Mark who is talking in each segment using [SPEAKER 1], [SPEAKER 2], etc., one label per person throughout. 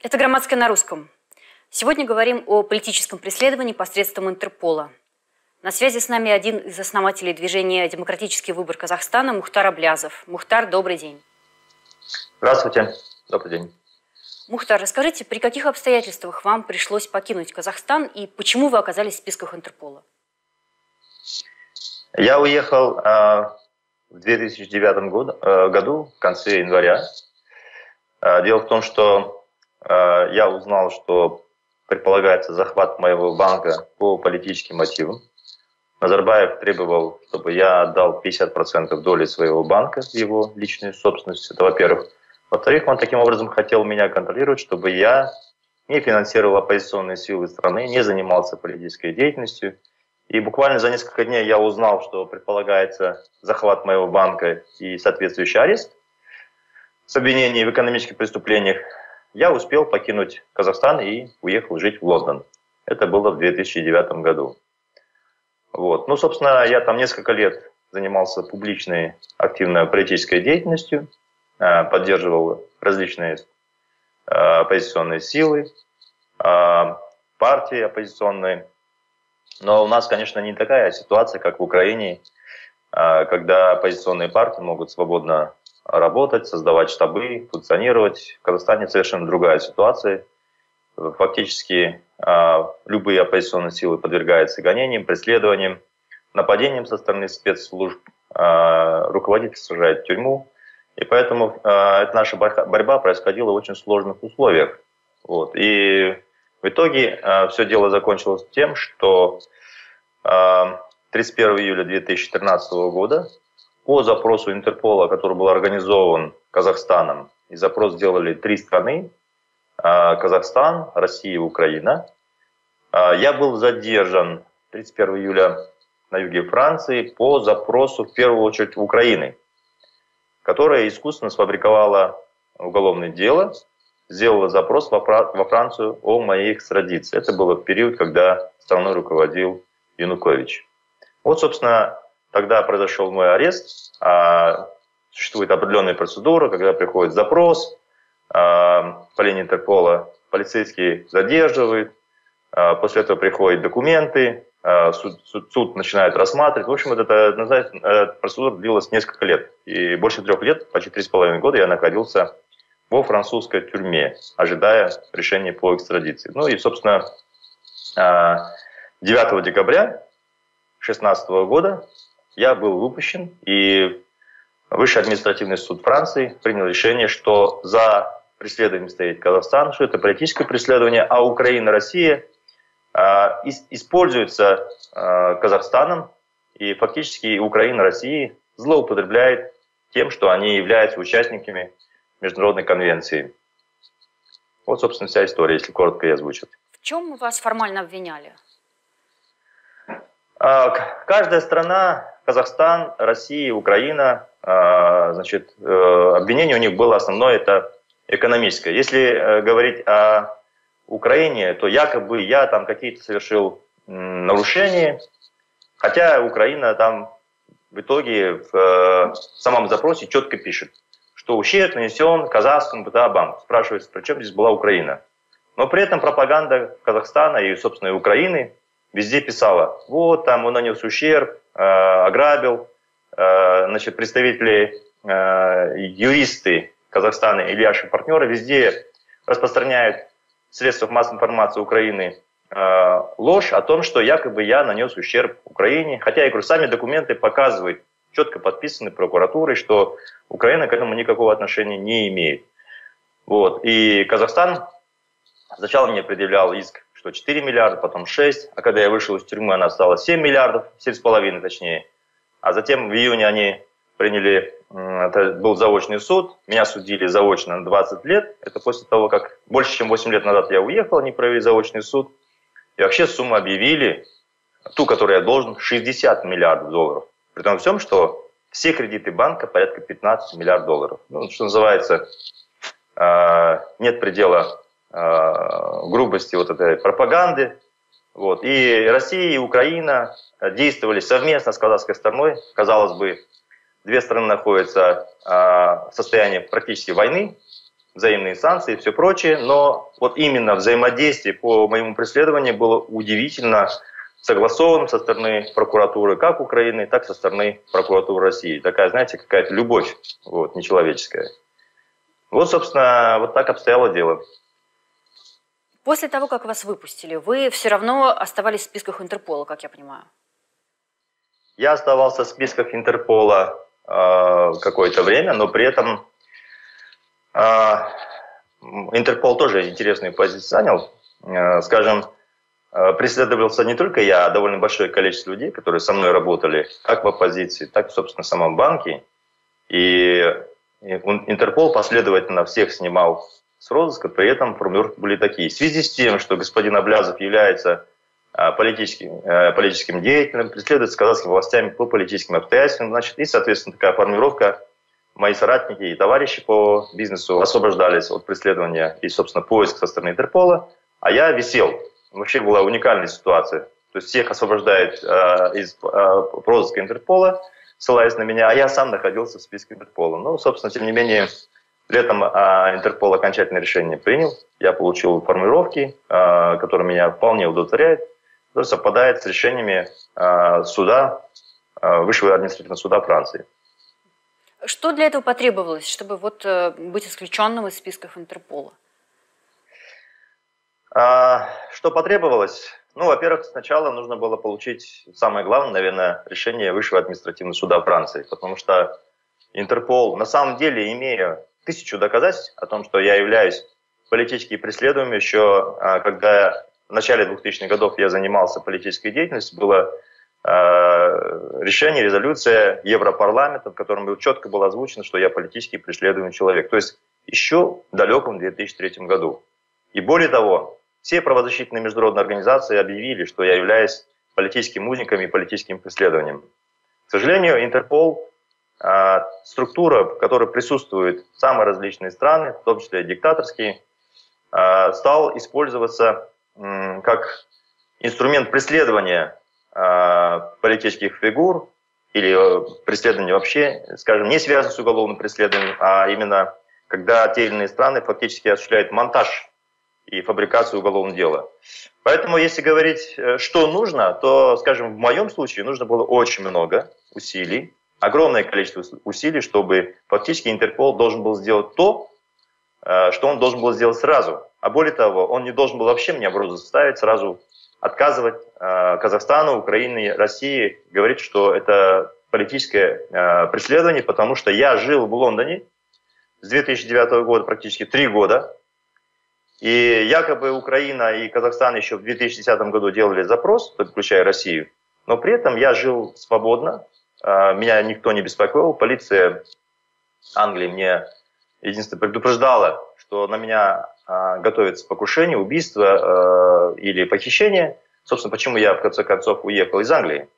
[SPEAKER 1] Это «Громадская на русском». Сегодня говорим о политическом преследовании посредством Интерпола. На связи с нами один из основателей движения «Демократический выбор Казахстана» Мухтар Аблязов. Мухтар, добрый день.
[SPEAKER 2] Здравствуйте. Добрый день.
[SPEAKER 1] Мухтар, расскажите, при каких обстоятельствах вам пришлось покинуть Казахстан и почему вы оказались в списках Интерпола?
[SPEAKER 2] Я уехал э, в 2009 году, э, году, в конце января. Э, дело в том, что я узнал, что предполагается захват моего банка по политическим мотивам. Назарбаев требовал, чтобы я отдал 50% доли своего банка в его личную собственность. Это во-первых. Во-вторых, он таким образом хотел меня контролировать, чтобы я не финансировал оппозиционные силы страны, не занимался политической деятельностью. И буквально за несколько дней я узнал, что предполагается захват моего банка и соответствующий арест с обвинением в экономических преступлениях я успел покинуть Казахстан и уехал жить в Лондон. Это было в 2009 году. Вот. Ну, собственно, я там несколько лет занимался публичной активной политической деятельностью, э, поддерживал различные э, оппозиционные силы, э, партии оппозиционные. Но у нас, конечно, не такая ситуация, как в Украине, когда оппозиционные партии могут свободно работать, создавать штабы, функционировать. В Казахстане совершенно другая ситуация. Фактически а, любые оппозиционные силы подвергаются гонениям, преследованиям, нападениям со стороны спецслужб, а, руководитель сажает в тюрьму. И поэтому а, эта наша борьба происходила в очень сложных условиях. Вот. И в итоге все дело закончилось тем, что 31 июля 2013 года по запросу Интерпола, который был организован Казахстаном, и запрос сделали три страны, а, Казахстан, Россия и Украина. А, я был задержан 31 июля на юге Франции по запросу, в первую очередь, Украины, которая искусственно сфабриковала уголовное дело, сделала запрос во Францию о моей экстрадиции. Это было в период, когда страной руководил Янукович. Вот, собственно, Тогда произошел мой арест. А, существует определенная процедура, когда приходит запрос а, по линии Интерпола, полицейский задерживает, а, после этого приходят документы, суд, суд, суд начинает рассматривать. В общем, вот эта, эта процедура длилась несколько лет. И больше трех лет, почти три с половиной года я находился во французской тюрьме, ожидая решения по экстрадиции. Ну и, собственно, 9 декабря 2016 года я был выпущен, и Высший административный суд Франции принял решение, что за преследованием стоит Казахстан, что это политическое преследование, а Украина, Россия э, используются э, Казахстаном, и фактически Украина, Россия злоупотребляет тем, что они являются участниками международной конвенции. Вот, собственно, вся история, если коротко и озвучить.
[SPEAKER 1] В чем вас формально обвиняли?
[SPEAKER 2] А, каждая страна Казахстан, Россия, Украина, а, значит, э, обвинение у них было основное это экономическое. Если э, говорить о Украине, то якобы я там какие-то совершил нарушения, хотя Украина там в итоге в э, самом запросе четко пишет, что ущерб нанесен казахскому БТА банку. Спрашивается, при чем здесь была Украина? Но при этом пропаганда Казахстана и, собственно, и Украины везде писала, вот там он нанес ущерб, Э, ограбил. Э, значит, представители, э, юристы Казахстана, Ильяши партнеры везде распространяют в средствах массовой информации Украины ложь о том, что якобы я нанес ущерб Украине. Хотя, я говорю, сами документы показывают, четко подписаны прокуратурой, что Украина к этому никакого отношения не имеет. Вот. И Казахстан сначала мне предъявлял иск что 4 миллиарда, потом 6, а когда я вышел из тюрьмы, она стала 7 миллиардов, 7,5 точнее. А затем в июне они приняли, это был заочный суд, меня судили заочно на 20 лет. Это после того, как больше чем 8 лет назад я уехал, они провели заочный суд. И вообще сумму объявили, ту, которую я должен, 60 миллиардов долларов. При том всем, что все кредиты банка порядка 15 миллиардов долларов. Ну, что называется, а, нет предела грубости вот этой пропаганды. Вот. И Россия, и Украина действовали совместно с казахской стороной. Казалось бы, две страны находятся э, в состоянии практически войны взаимные санкции и все прочее, но вот именно взаимодействие по моему преследованию было удивительно согласованным со стороны прокуратуры как Украины, так со стороны прокуратуры России. Такая, знаете, какая-то любовь вот, нечеловеческая. Вот, собственно, вот так обстояло дело.
[SPEAKER 1] После того, как вас выпустили, вы все равно оставались в списках Интерпола, как я понимаю.
[SPEAKER 2] Я оставался в списках Интерпола э, какое-то время, но при этом э, Интерпол тоже интересную позицию занял. Э, скажем, э, преследовался не только я, а довольно большое количество людей, которые со мной работали, как в оппозиции, так собственно, в самом банке. И Интерпол последовательно всех снимал с розыска, при этом формулировки были такие. В связи с тем, что господин Аблязов является а, политическим, э, политическим деятелем, преследуется казахскими властями по политическим обстоятельствам, значит, и, соответственно, такая формулировка мои соратники и товарищи по бизнесу освобождались от преследования и, собственно, поиска со стороны Интерпола, а я висел. Вообще была уникальная ситуация. То есть всех освобождает э, из э, розыска Интерпола, ссылаясь на меня, а я сам находился в списке Интерпола. Ну, собственно, тем не менее, Летом а, Интерпол окончательное решение принял. Я получил формулировки, а, которые меня вполне удовлетворяют, которые совпадают с решениями а, суда, Высшего административного суда Франции.
[SPEAKER 1] Что для этого потребовалось, чтобы вот э, быть исключенным из списков Интерпола?
[SPEAKER 2] Что потребовалось? Ну, во-первых, сначала нужно было получить, самое главное, наверное, решение Высшего административного суда Франции, потому что Интерпол, на самом деле, имея тысячу доказательств о том, что я являюсь политически преследуемым. Еще а, когда в начале 2000-х годов я занимался политической деятельностью, было а, решение, резолюция Европарламента, в котором было, четко было озвучено, что я политически преследуемый человек. То есть еще в далеком 2003 году. И более того, все правозащитные международные организации объявили, что я являюсь политическим узником и политическим преследованием. К сожалению, Интерпол структура, в которой присутствуют самые различные страны, в том числе диктаторские, а, стал использоваться как инструмент преследования а, политических фигур или э, преследования вообще, скажем, не связано с уголовным преследованием, а именно когда те или иные страны фактически осуществляют монтаж и фабрикацию уголовного дела. Поэтому, если говорить, э, что нужно, то, скажем, в моем случае нужно было очень много усилий, огромное количество усилий, чтобы фактически Интерпол должен был сделать то, э, что он должен был сделать сразу. А более того, он не должен был вообще в розыск ставить, сразу отказывать э, Казахстану, Украине, России, говорить, что это политическое э, преследование, потому что я жил в Лондоне с 2009 года практически три года, и якобы Украина и Казахстан еще в 2010 году делали запрос, включая Россию, но при этом я жил свободно, меня никто не беспокоил. Полиция Англии мне единственное предупреждала, что на меня а, готовится покушение, убийство а, или похищение. Собственно, почему я в конце концов уехал из Англии.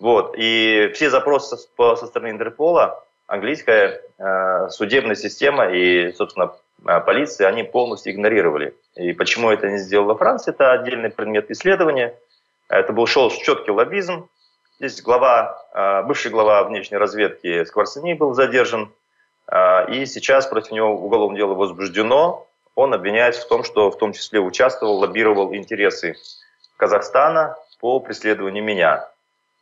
[SPEAKER 2] Вот. И все запросы со, стороны Интерпола, английская судебная система и, собственно, полиция, они полностью игнорировали. И почему это не сделала Франция, это отдельный предмет исследования. Это был шел четкий лоббизм, Здесь глава, а, бывший глава внешней разведки Скворцени был задержан, а, и сейчас против него уголовное дело возбуждено. Он обвиняется в том, что в том числе участвовал, лоббировал интересы Казахстана по преследованию меня.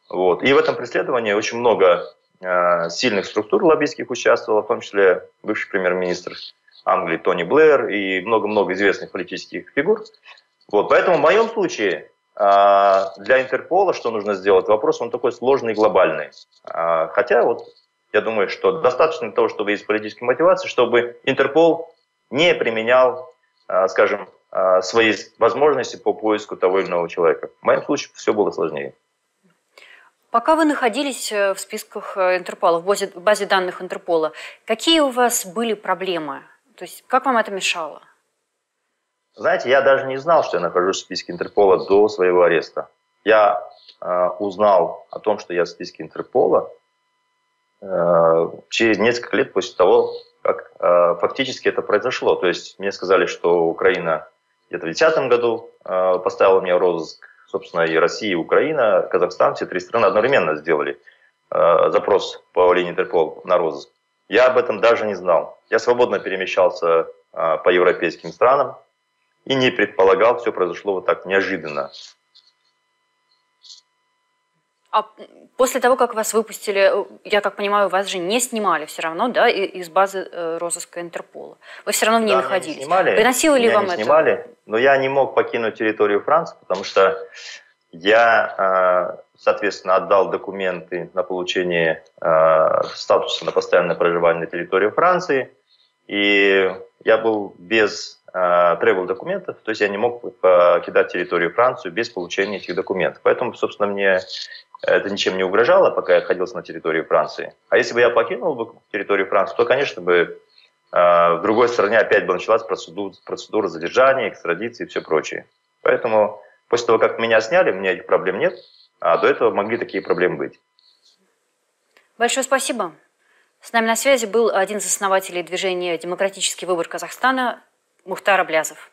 [SPEAKER 2] Вот. И в этом преследовании очень много э, сильных структур лоббистских участвовало, в том числе бывший премьер-министр Англии Тони Блэр и много-много известных политических фигур. Вот. Поэтому в моем случае а, для Интерпола что нужно сделать? Вопрос, он такой сложный и глобальный. А, хотя вот я думаю, что достаточно того, чтобы есть политическая мотивация, чтобы Интерпол не применял, а, скажем, свои возможности по поиску того или иного человека. В моем случае все было сложнее.
[SPEAKER 1] Пока вы находились э, в списках э, Интерпола, в базе, базе данных Интерпола, какие у вас были проблемы? То есть как вам это мешало?
[SPEAKER 2] Знаете, я даже не знал, что я нахожусь в списке Интерпола до своего ареста. Я э, узнал о том, что я в списке Интерпола э, через несколько лет после того, как э, фактически это произошло. То есть мне сказали, что Украина где-то в 2010 году э, поставила меня в розыск. Собственно, и Россия, и Украина, Казахстан, все три страны одновременно сделали э, запрос по линии Интерпол на розыск. Я об этом даже не знал. Я свободно перемещался а, по европейским странам и не предполагал, все произошло вот так неожиданно.
[SPEAKER 1] А после того, как вас выпустили, э, я как понимаю, вас же не снимали все равно, да, из базы э, розыска Интерпола. Вы все равно в ней да, находились.
[SPEAKER 2] Не снимали,
[SPEAKER 1] Приносило ли вам
[SPEAKER 2] не
[SPEAKER 1] это?
[SPEAKER 2] снимали, но я не мог покинуть территорию Франции, потому что я, а, соответственно, отдал документы на получение а, статуса на постоянное проживание на территории Франции, и я был без тревел документов, то есть я не мог покидать территорию Франции без получения этих документов. Поэтому, собственно, мне это ничем не угрожало, пока я находился на территории Франции. А если бы я покинул бы территорию Франции, то, конечно бы, в другой стране опять бы началась процедура, процедура задержания, экстрадиции и все прочее. Поэтому после того, как меня сняли, у меня этих проблем нет, а до этого могли такие проблемы быть.
[SPEAKER 1] Большое спасибо. С нами на связи был один из основателей движения «Демократический выбор Казахстана» Мухтар Аблязов.